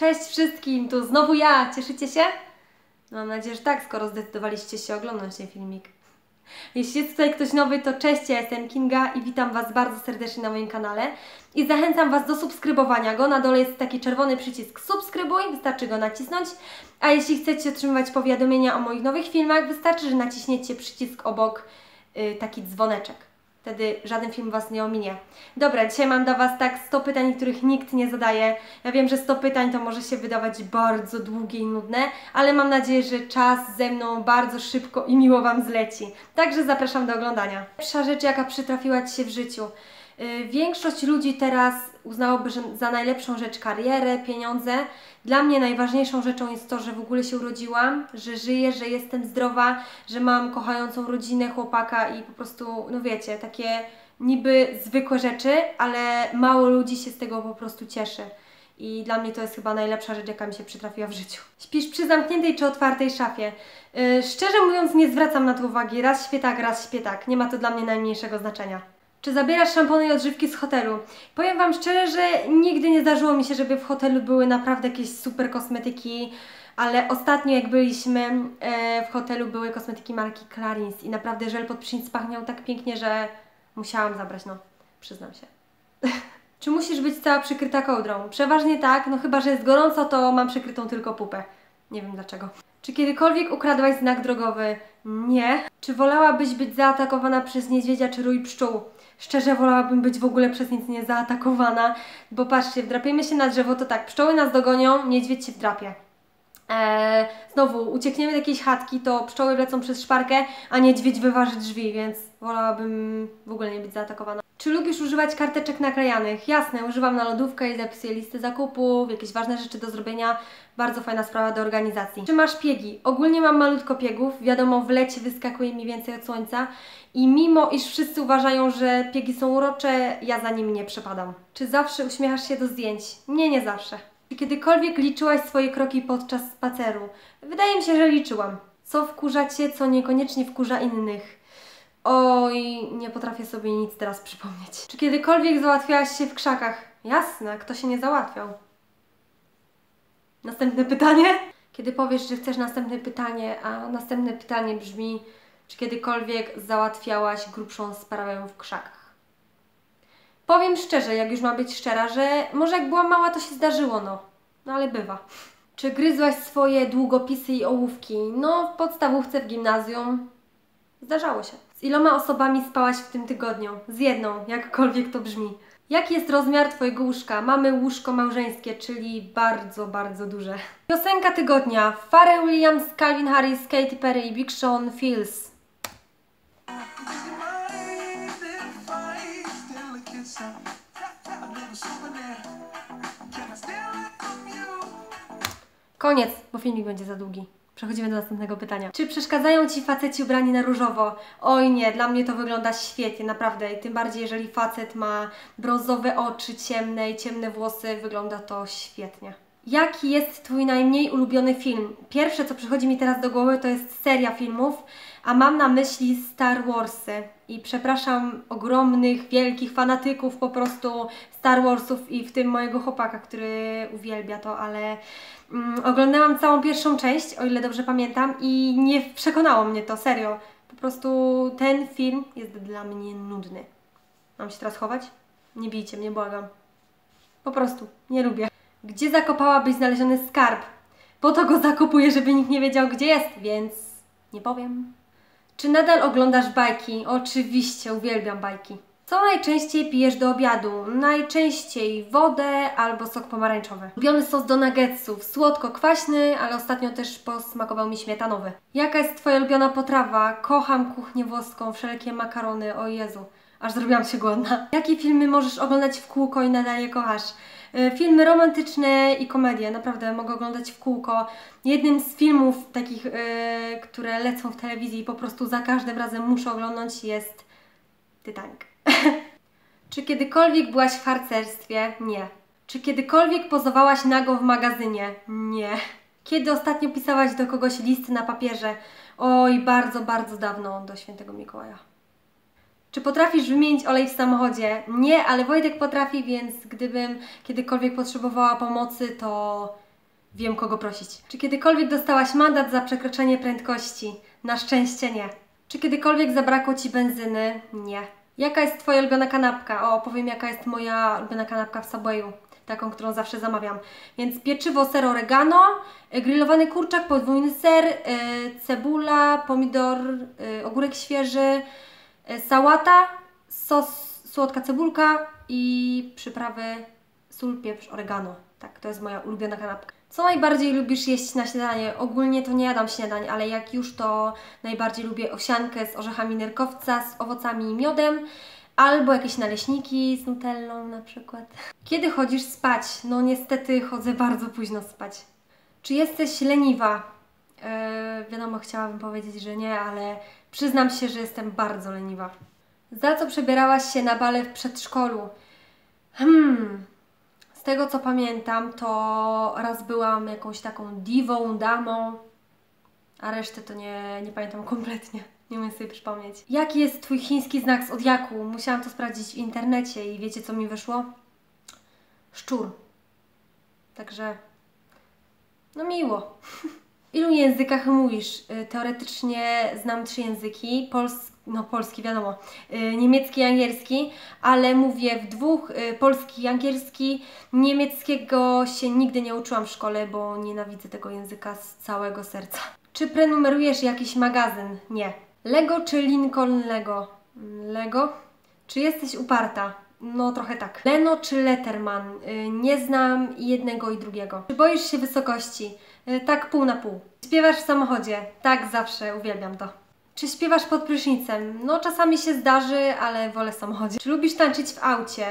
Cześć wszystkim, tu znowu ja, cieszycie się? Mam nadzieję, że tak, skoro zdecydowaliście się oglądać ten filmik. Jeśli jest tutaj ktoś nowy, to cześć, ja jestem Kinga i witam Was bardzo serdecznie na moim kanale. I zachęcam Was do subskrybowania go. Na dole jest taki czerwony przycisk subskrybuj, wystarczy go nacisnąć. A jeśli chcecie otrzymywać powiadomienia o moich nowych filmach, wystarczy, że naciśniecie przycisk obok, yy, taki dzwoneczek. Wtedy żaden film Was nie ominie. Dobra, dzisiaj mam dla Was tak 100 pytań, których nikt nie zadaje. Ja wiem, że 100 pytań to może się wydawać bardzo długie i nudne, ale mam nadzieję, że czas ze mną bardzo szybko i miło Wam zleci. Także zapraszam do oglądania. Pierwsza rzecz, jaka przytrafiła Ci się w życiu. Yy, większość ludzi teraz uznałoby że za najlepszą rzecz karierę, pieniądze. Dla mnie najważniejszą rzeczą jest to, że w ogóle się urodziłam, że żyję, że jestem zdrowa, że mam kochającą rodzinę, chłopaka i po prostu, no wiecie, takie niby zwykłe rzeczy, ale mało ludzi się z tego po prostu cieszy. I dla mnie to jest chyba najlepsza rzecz, jaka mi się przytrafiła w życiu. Śpisz przy zamkniętej czy otwartej szafie? Yy, szczerze mówiąc, nie zwracam na to uwagi. Raz śpię tak, raz śpię tak. Nie ma to dla mnie najmniejszego znaczenia. Czy zabierasz szampony i odżywki z hotelu? Powiem Wam szczerze, że nigdy nie zdarzyło mi się, żeby w hotelu były naprawdę jakieś super kosmetyki, ale ostatnio jak byliśmy e, w hotelu były kosmetyki marki Clarins i naprawdę żel pod prysznic pachniał tak pięknie, że musiałam zabrać, no, przyznam się. Czy musisz być cała przykryta kołdrą? Przeważnie tak, no chyba, że jest gorąco, to mam przykrytą tylko pupę. Nie wiem dlaczego. Czy kiedykolwiek ukradłaś znak drogowy? Nie. Czy wolałabyś być zaatakowana przez niedźwiedzia czy rój pszczół? Szczerze wolałabym być w ogóle przez nic nie zaatakowana, bo patrzcie, wdrapiemy się na drzewo, to tak, pszczoły nas dogonią, niedźwiedź się wdrapie. Eee, znowu, uciekniemy do jakiejś chatki, to pszczoły lecą przez szparkę, a niedźwiedź wyważy drzwi, więc wolałabym w ogóle nie być zaatakowana. Czy lubisz używać karteczek naklejanych? Jasne, używam na lodówkę i zapisuję listy zakupów, jakieś ważne rzeczy do zrobienia. Bardzo fajna sprawa do organizacji. Czy masz piegi? Ogólnie mam malutko piegów. Wiadomo, w lecie wyskakuje mi więcej od słońca. I mimo, iż wszyscy uważają, że piegi są urocze, ja za nimi nie przepadam. Czy zawsze uśmiechasz się do zdjęć? Nie, nie zawsze. Czy kiedykolwiek liczyłaś swoje kroki podczas spaceru? Wydaje mi się, że liczyłam. Co wkurza Cię, co niekoniecznie wkurza innych? Oj, nie potrafię sobie nic teraz przypomnieć. Czy kiedykolwiek załatwiałaś się w krzakach? Jasne, kto się nie załatwiał? Następne pytanie? Kiedy powiesz, że chcesz następne pytanie, a następne pytanie brzmi, czy kiedykolwiek załatwiałaś grubszą sprawę w krzakach? Powiem szczerze, jak już ma być szczera, że może jak byłam mała, to się zdarzyło, no. No ale bywa. Czy gryzłaś swoje długopisy i ołówki? No, w podstawówce w gimnazjum zdarzało się. Z iloma osobami spałaś w tym tygodniu? Z jedną, jakkolwiek to brzmi. Jaki jest rozmiar Twojego łóżka? Mamy łóżko małżeńskie, czyli bardzo, bardzo duże. Piosenka tygodnia. Pharrell Williams, Calvin Harris, Katy Perry i Big Sean Feels. Koniec, bo filmik będzie za długi. Przechodzimy do następnego pytania. Czy przeszkadzają Ci faceci ubrani na różowo? Oj nie, dla mnie to wygląda świetnie, naprawdę. I tym bardziej, jeżeli facet ma brązowe oczy, ciemne i ciemne włosy, wygląda to świetnie. Jaki jest Twój najmniej ulubiony film? Pierwsze, co przychodzi mi teraz do głowy, to jest seria filmów, a mam na myśli Star Warsy. I przepraszam ogromnych, wielkich fanatyków po prostu Star Warsów i w tym mojego chłopaka, który uwielbia to, ale mm, oglądałam całą pierwszą część, o ile dobrze pamiętam, i nie przekonało mnie to, serio. Po prostu ten film jest dla mnie nudny. Mam się teraz chować? Nie bijcie mnie, błagam. Po prostu, nie lubię. Gdzie zakopałabyś znaleziony skarb? Po to go zakopuję, żeby nikt nie wiedział, gdzie jest, więc nie powiem. Czy nadal oglądasz bajki? Oczywiście, uwielbiam bajki. Co najczęściej pijesz do obiadu? Najczęściej wodę albo sok pomarańczowy. Lubiony sos do nuggetsów, słodko-kwaśny, ale ostatnio też posmakował mi śmietanowy. Jaka jest Twoja ulubiona potrawa? Kocham kuchnię włoską, wszelkie makarony, o Jezu, aż zrobiłam się głodna. Jakie filmy możesz oglądać w kółko i nadal je kochasz? E, filmy romantyczne i komedie, naprawdę mogę oglądać w kółko. Jednym z filmów takich, yy, które lecą w telewizji i po prostu za każdym razem muszę oglądać jest Titanic. Czy kiedykolwiek byłaś w harcerstwie? Nie. Czy kiedykolwiek pozowałaś nago w magazynie? Nie. Kiedy ostatnio pisałaś do kogoś listy na papierze? Oj, bardzo, bardzo dawno, do świętego Mikołaja. Czy potrafisz wymienić olej w samochodzie? Nie, ale Wojtek potrafi, więc gdybym kiedykolwiek potrzebowała pomocy, to Wiem, kogo prosić. Czy kiedykolwiek dostałaś mandat za przekroczenie prędkości? Na szczęście nie. Czy kiedykolwiek zabrakło Ci benzyny? Nie. Jaka jest Twoja ulubiona kanapka? O, powiem jaka jest moja ulubiona kanapka w Subwayu. Taką, którą zawsze zamawiam. Więc pieczywo ser oregano, y, grillowany kurczak, podwójny ser, y, cebula, pomidor, y, ogórek świeży, sałata, sos, słodka cebulka i przyprawy sól, pieprz, oregano. Tak, to jest moja ulubiona kanapka. Co najbardziej lubisz jeść na śniadanie? Ogólnie to nie jadam śniadań, ale jak już to najbardziej lubię owsiankę z orzechami nerkowca, z owocami i miodem, albo jakieś naleśniki z nutellą na przykład. Kiedy chodzisz spać? No niestety chodzę bardzo późno spać. Czy jesteś leniwa? Yy, wiadomo, chciałabym powiedzieć, że nie, ale przyznam się, że jestem bardzo leniwa. Za co przebierałaś się na bale w przedszkolu? Hmm, z tego co pamiętam, to raz byłam jakąś taką diwą, damą, a resztę to nie, nie pamiętam kompletnie. Nie umiem sobie przypomnieć. Jaki jest Twój chiński znak zodiaku? Musiałam to sprawdzić w internecie i wiecie co mi wyszło? Szczur. Także, no miło. Ilu językach mówisz? Y, Teoretycznie znam trzy języki. Pols no polski wiadomo, y, niemiecki i angielski, ale mówię w dwóch, y, polski i angielski. Niemieckiego się nigdy nie uczyłam w szkole, bo nienawidzę tego języka z całego serca. Czy prenumerujesz jakiś magazyn? Nie. Lego czy Lincoln Lego? Mm, Lego? Czy jesteś uparta? No trochę tak. Leno czy Letterman? Nie znam jednego i drugiego. Czy boisz się wysokości? Y, Tak pół na pół. Śpiewasz w samochodzie? Tak zawsze, uwielbiam to. Czy śpiewasz pod prysznicem? No czasami się zdarzy, ale wolę samochodzie. Czy lubisz tańczyć w aucie?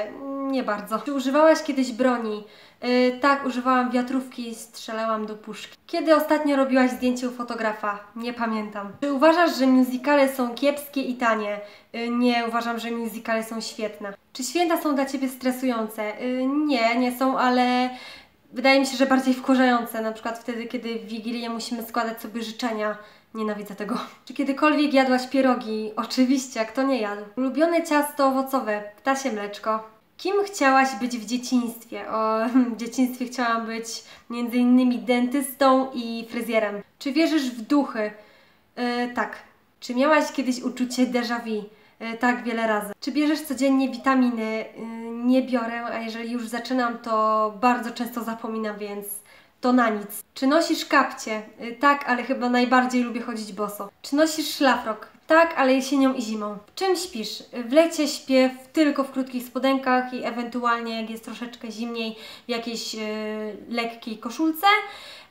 Nie bardzo. Czy używałaś kiedyś broni? Yy, tak, używałam wiatrówki i strzelałam do puszki. Kiedy ostatnio robiłaś zdjęcie u fotografa? Nie pamiętam. Czy uważasz, że musicale są kiepskie i tanie? Yy, nie, uważam, że musicale są świetne. Czy święta są dla Ciebie stresujące? Yy, nie, nie są, ale wydaje mi się, że bardziej wkurzające. Na przykład wtedy, kiedy w Wigilię musimy składać sobie życzenia. Nienawidzę tego. Czy kiedykolwiek jadłaś pierogi? Oczywiście, a kto nie jadł? Ulubione ciasto owocowe, ptasie mleczko. Kim chciałaś być w dzieciństwie? O, w dzieciństwie chciałam być innymi dentystą i fryzjerem. Czy wierzysz w duchy? E, tak. Czy miałaś kiedyś uczucie déjà vu? E, tak, wiele razy. Czy bierzesz codziennie witaminy? E, nie biorę, a jeżeli już zaczynam, to bardzo często zapominam, więc to na nic. Czy nosisz kapcie? Y, Tak, ale chyba najbardziej lubię chodzić boso. Czy nosisz szlafrok? Tak, ale jesienią i zimą. Czym śpisz? Y, W lecie śpię tylko w krótkich spodenkach i ewentualnie jak jest troszeczkę zimniej w jakiejś y, lekkiej koszulce,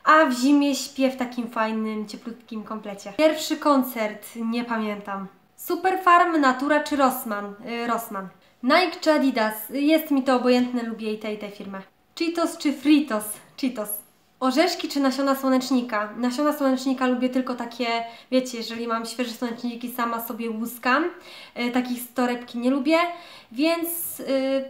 a w zimie śpię w takim fajnym, cieplutkim komplecie. Pierwszy koncert, nie pamiętam. Superfarm, Natura czy Rossmann? Y, Rossmann. Nike czy Adidas? Jest mi to obojętne, lubię i tę i tę firmę. Cheetos czy Fritos? Cheetos. Orzeszki czy nasiona słonecznika? Nasiona słonecznika lubię tylko takie, wiecie, jeżeli mam świeże słoneczniki, sama sobie łuskam. E, takich z torebki nie lubię, więc y,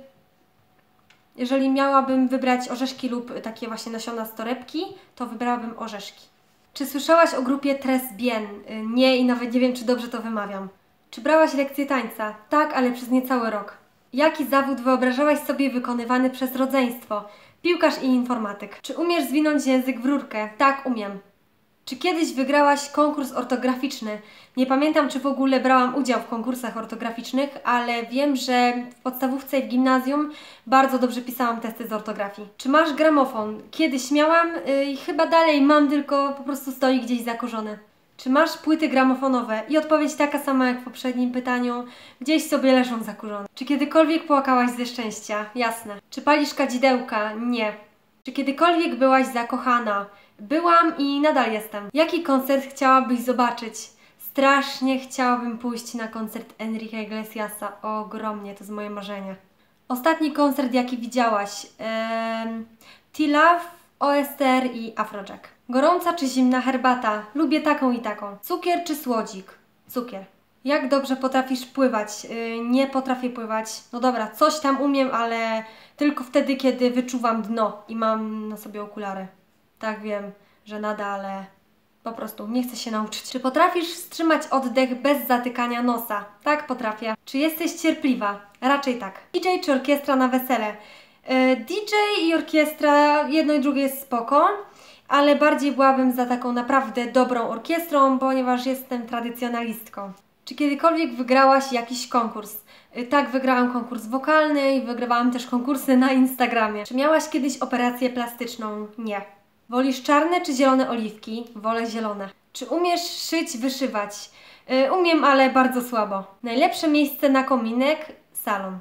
jeżeli miałabym wybrać orzeszki lub takie właśnie nasiona z torebki, to wybrałabym orzeszki. Czy słyszałaś o grupie Tres Bien? Y, Nie i nawet nie wiem, czy dobrze to wymawiam. Czy brałaś lekcję tańca? Tak, ale przez niecały rok. Jaki zawód wyobrażałaś sobie wykonywany przez rodzeństwo? Piłkarz i informatyk. Czy umiesz zwinąć język w rurkę? Tak, umiem. Czy kiedyś wygrałaś konkurs ortograficzny? Nie pamiętam, czy w ogóle brałam udział w konkursach ortograficznych, ale wiem, że w podstawówce i w gimnazjum bardzo dobrze pisałam testy z ortografii. Czy masz gramofon? Kiedyś miałam yy, i chyba dalej mam, tylko po prostu stoi gdzieś zakorzony. Czy masz płyty gramofonowe? I odpowiedź taka sama jak w poprzednim pytaniu. Gdzieś sobie leżą zakurzone. Czy kiedykolwiek płakałaś ze szczęścia? Jasne. Czy palisz kadzidełka? Nie. Czy kiedykolwiek byłaś zakochana? Byłam i nadal jestem. Jaki koncert chciałabyś zobaczyć? Strasznie chciałabym pójść na koncert Enrique Iglesiasa. Ogromnie, to jest moje marzenie. Ostatni koncert, jaki widziałaś? Ehm, T-Love, OSTR i Afrojack. Gorąca czy zimna herbata? Lubię taką i taką. Cukier czy słodzik? Cukier. Jak dobrze potrafisz pływać? Yy, nie potrafię pływać. No dobra, coś tam umiem, ale tylko wtedy, kiedy wyczuwam dno i mam na sobie okulary. Tak wiem, że nada, ale po prostu nie chcę się nauczyć. Czy potrafisz wstrzymać oddech bez zatykania nosa? Tak, potrafię. Czy jesteś cierpliwa? Raczej tak. DJ czy orkiestra na wesele? E, DJ i orkiestra, jedno i drugie jest spoko, ale bardziej byłabym za taką naprawdę dobrą orkiestrą, ponieważ jestem tradycjonalistką. Czy kiedykolwiek wygrałaś jakiś konkurs? E, Tak, wygrałam konkurs wokalny i wygrywałam też konkursy na Instagramie. Czy miałaś kiedyś operację plastyczną? Nie. Wolisz czarne czy zielone oliwki? Wolę zielone. Czy umiesz szyć, wyszywać? Y, umiem, ale bardzo słabo. Najlepsze miejsce na kominek? Salon.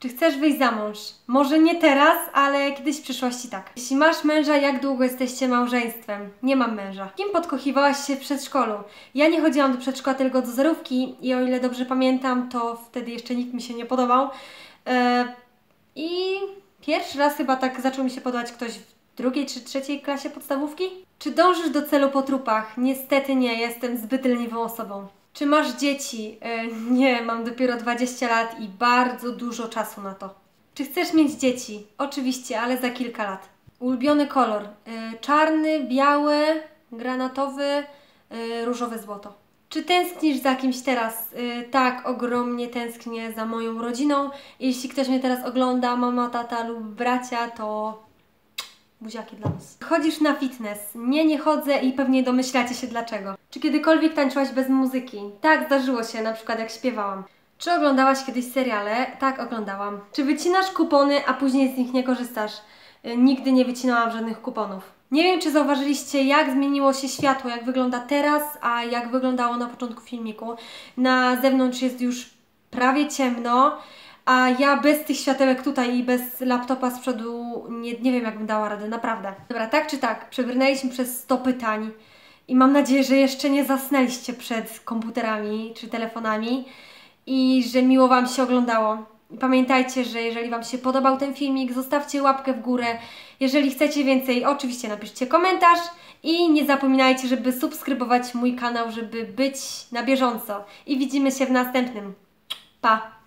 Czy chcesz wyjść za mąż? Może nie teraz, ale kiedyś w przyszłości tak. Jeśli masz męża, jak długo jesteście małżeństwem? Nie mam męża. Kim podkochiwałaś się w przedszkolu? Ja nie chodziłam do przedszkola, tylko do zerówki i o ile dobrze pamiętam, to wtedy jeszcze nikt mi się nie podobał. E, I pierwszy raz chyba tak zaczął mi się podobać ktoś w drugiej czy trzeciej klasie podstawówki? Czy dążysz do celu po trupach? Niestety nie, jestem zbyt leniwą osobą. Czy masz dzieci? E, nie, mam dopiero 20 lat i bardzo dużo czasu na to. Czy chcesz mieć dzieci? Oczywiście, ale za kilka lat. Ulubiony kolor? E, czarny, biały, granatowy, e, różowe złoto. Czy tęsknisz za kimś teraz? Tak, ogromnie tęsknię za moją rodziną. Jeśli ktoś mnie teraz ogląda, mama, tata lub bracia, to Buziaki dla Was. Chodzisz na fitness? Nie, nie chodzę i pewnie domyślacie się dlaczego. Czy kiedykolwiek tańczyłaś bez muzyki? Tak, zdarzyło się, na przykład jak śpiewałam. Czy oglądałaś kiedyś seriale? Tak, oglądałam. Czy wycinasz kupony, a później z nich nie korzystasz? Y, nigdy nie wycinałam żadnych kuponów. Nie wiem, czy zauważyliście, jak zmieniło się światło, jak wygląda teraz, a jak wyglądało na początku filmiku. Na zewnątrz jest już prawie ciemno, a ja bez tych światełek tutaj i bez laptopa z przodu nie, nie wiem, jak bym dała radę, naprawdę. Dobra, tak czy tak, przebrnęliśmy przez 100 pytań i mam nadzieję, że jeszcze nie zasnęliście przed komputerami czy telefonami i że miło Wam się oglądało. I pamiętajcie, że jeżeli Wam się podobał ten filmik, zostawcie łapkę w górę. Jeżeli chcecie więcej, oczywiście napiszcie komentarz i nie zapominajcie, żeby subskrybować mój kanał, żeby być na bieżąco. I widzimy się w następnym. Pa!